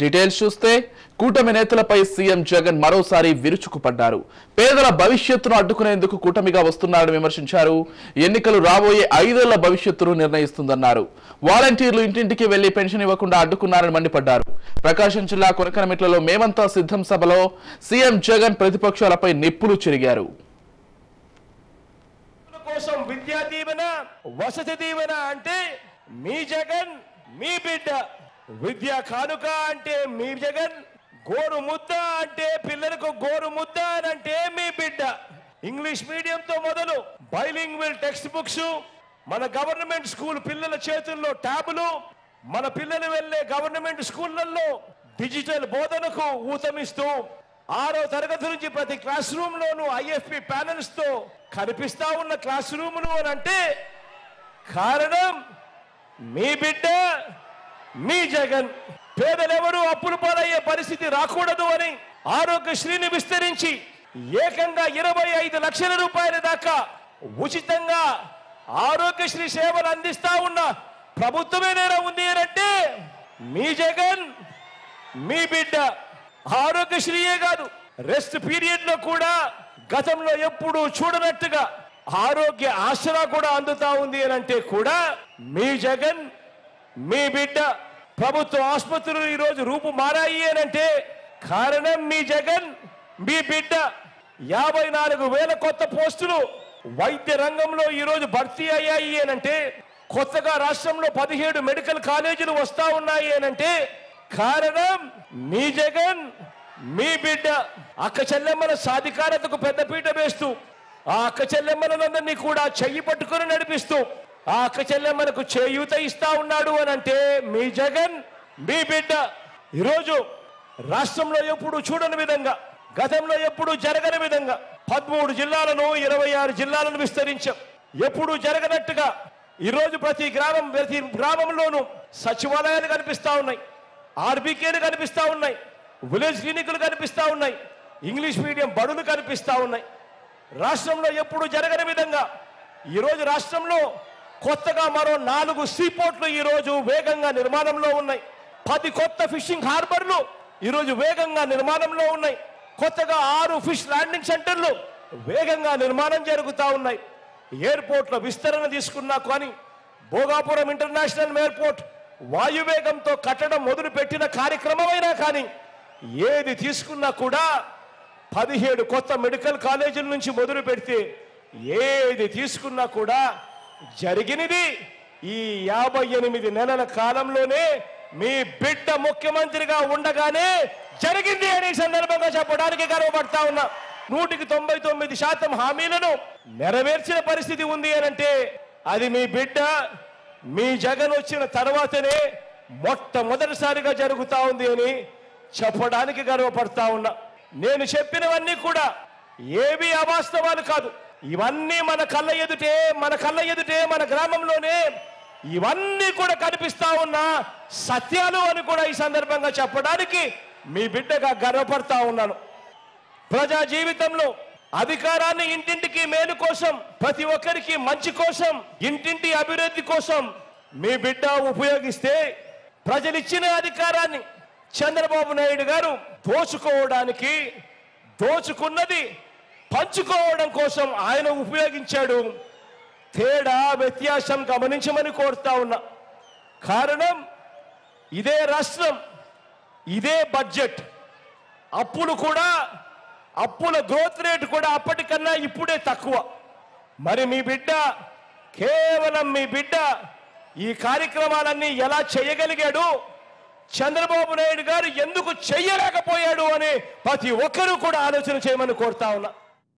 Details చూస్తే కూటమి నేతలపై సీఎం జగన్ మరోసారి విరుచుకుపడ్డారు. పేదల భవిష్యత్తును అడ్డుకునేందుకు కూటమిగా వస్తున్నారని విమర్శించారు. ఎన్నికలు రాబోయే ఐదేళ్ళ భవిష్యత్తును నిర్ణయిస్తుందన్నారు. వాలంటీర్లు ఇంటింటికి వెళ్ళి పెన్షన్ ఇవ్వకుండా అడ్డుకున్నారని మండిపడ్డారు. ప్రకాశం జిల్లా కొనకనమిట్లలో మేమంతా సిద్ధం సభలో సీఎం జగన్ ప్రతిపక్షాలపై నిప్పులు చెరిగారు. కోసం విద్యా దీవెన వసతి దీవెన అంటే మీ జగన్ మీ బిడ్డ. విద్యా కానుక అంటే మీ జగన్ గోరు ముద్ద అంటే పిల్లలకు గోరు ముద్ద అని అంటే మీ బిడ్డ. ఇంగ్లీష్ మీడియంతో మొదలు బైలింగ్వల్ టెక్స్ట్ బుక్స్ మన గవర్నమెంట్ స్కూల్ పిల్లల చేతుల్లో ట్యాబులు మన పిల్లలు వెళ్ళే గవర్నమెంట్ స్కూళ్ళల్లో డిజిటల్ బోధనకు ఊతమిస్తూ ఆరో తరగతి నుంచి ప్రతి క్లాస్ రూమ్ లోను ఐఎఫ్పి ప్యానల్స్తో కనిపిస్తా ఉన్న క్లాస్ రూములు అని అంటే కారణం మీ బిడ్డ. మీ జగన్ పేదలెవరూ అప్పులు పాలయ్యే పరిస్థితి రాకూడదు అని ఆరోగ్యశ్రీని విస్తరించి ఏకంగా ఇరవై ఐదు లక్షల రూపాయల దాకా ఉచితంగా ఆరోగ్యశ్రీ సేవలు అందిస్తా ఉన్న ప్రభుత్వమేనైనా ఉంది అంటే మీ జగన్ మీ బిడ్డ ఆరోగ్యశ్రీయే కాదు. రెస్ట్ పీరియడ్లో కూడా గతంలో ఎప్పుడు చూడనట్టుగా ఆరోగ్య ఆసరా కూడా అందుతా ఉంది అని అంటే కూడా మీ జగన్ మీ బిడ్డ ప్రభుత్వ ఆసుపత్రులు ఈరోజు రూపు మారాయి అని అంటే కారణం మీ జగన్ మీ బిడ్డ. యాభై నాలుగు వేల కొత్త పోస్టులు వైద్య రంగంలో ఈరోజు భర్తీ అయ్యాయి అనంటే కొత్తగా రాష్ట్రంలో పదిహేడు మెడికల్ కాలేజీలు వస్తా ఉన్నాయి అనంటే కారణం మీ జగన్ మీ బిడ్డ. అక్క చెల్లెమ్మల సాధికారతకు పెద్దపీట వేస్తూ ఆ అక్క చెల్లెమ్మలందరినీ కూడా చెయ్యి పట్టుకొని నడిపిస్తూ ఆ అక్క మనకు చేయూత ఇస్తా ఉన్నాడు అని అంటే మీ జగన్ మీ బిడ్డ. ఈరోజు రాష్ట్రంలో ఎప్పుడు చూడని విధంగా గతంలో ఎప్పుడు జరగని విధంగా పదమూడు జిల్లాలను ఇరవై ఆరు జిల్లాలను విస్తరించాం. ఎప్పుడు జరగనట్టుగా ఈరోజు ప్రతి గ్రామం ప్రతి గ్రామంలోనూ సచివాలయాలు కనిపిస్తా ఉన్నాయి. ఆర్బీకేలు కనిపిస్తా ఉన్నాయి. విలేజ్ క్లినిక్లు కనిపిస్తా ఉన్నాయి. ఇంగ్లీష్ మీడియం బడులు కనిపిస్తా ఉన్నాయి. రాష్ట్రంలో ఎప్పుడు జరగని విధంగా ఈరోజు రాష్ట్రంలో కొత్తగా మరో నాలుగు సీపోర్ట్లు ఈరోజు వేగంగా నిర్మాణంలో ఉన్నాయి. పది కొత్త ఫిషింగ్ హార్బర్లు ఈరోజు వేగంగా నిర్మాణంలో ఉన్నాయి. కొత్తగా ఆరు ఫిష్ ల్యాండింగ్ సెంటర్లు వేగంగా నిర్మాణం జరుగుతూ ఉన్నాయి. ఎయిర్పోర్ట్ల విస్తరణ తీసుకున్నా కానీ భోగాపురం ఇంటర్నేషనల్ ఎయిర్పోర్ట్ వాయువేగంతో కట్టడం మొదలుపెట్టిన కార్యక్రమమైనా కానీ ఏది తీసుకున్నా కూడా పదిహేడు కొత్త మెడికల్ కాలేజీల నుంచి మొదలు పెడితే ఏది తీసుకున్నా కూడా జరిగినది ఈ యాభై ఎనిమిది నెలల కాలంలోనే మీ బిడ్డ ముఖ్యమంత్రిగా ఉండగానే జరిగింది అని సందర్భంగా చెప్పడానికి గర్వపడతా ఉన్నా. నూటికి తొంభై తొమ్మిది శాతం హామీలను నెరవేర్చిన పరిస్థితి ఉంది అని అంటే అది మీ బిడ్డ మీ జగన్ వచ్చిన తర్వాతనే మొట్టమొదటిసారిగా జరుగుతా ఉంది అని చెప్పడానికి గర్వపడతా ఉన్నా. నేను చెప్పినవన్నీ కూడా ఏవి అవాస్తవాలు కాదు. ఇవన్నీ మన కళ్ళ ఎదుటే మన కళ్ళ ఎదుటే మన గ్రామంలోనే ఇవన్నీ కూడా కనిపిస్తా ఉన్న సత్యాలు అని కూడా ఈ సందర్భంగా చెప్పడానికి మీ బిడ్డగా గర్వపడతా ఉన్నాను. ప్రజా జీవితంలో అధికారాన్ని ఇంటింటికి మేలు కోసం ప్రతి ఒక్కరికి మంచి కోసం ఇంటింటి అభివృద్ధి కోసం మీ బిడ్డ ఉపయోగిస్తే ప్రజలిచ్చిన అధికారాన్ని చంద్రబాబు నాయుడు గారు దోచుకోవడానికి దోచుకున్నది పంచుకోవడం కోసం ఆయన ఉపయోగించాడు. తేడా వ్యత్యాసం గమనించమని కోరుతా ఉన్నా. కారణం ఇదే రాష్ట్రం ఇదే బడ్జెట్. అప్పులు కూడా అప్పుల గ్రోత్ రేట్ కూడా అప్పటికన్నా ఇప్పుడే తక్కువ. మరి మీ బిడ్డ కేవలం మీ బిడ్డ ఈ కార్యక్రమాలన్నీ ఎలా చేయగలిగాడు? చంద్రబాబు నాయుడు గారు ఎందుకు చెయ్యలేకపోయాడు అని ప్రతి ఒక్కరూ కూడా ఆలోచన చేయమని కోరుతా ఉన్నా.